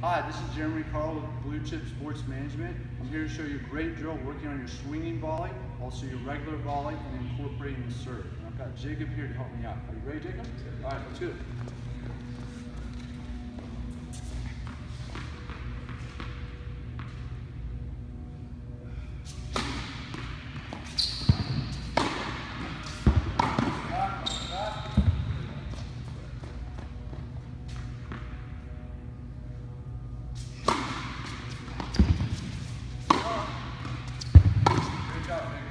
Hi, this is Jeremy Carl with Blue Chip Sports Management. I'm here to show you a great drill working on your swinging volley, also your regular volley, and incorporating the serve. And I've got Jacob here to help me out. Are you ready, Jacob? All right, let's go. Thank you.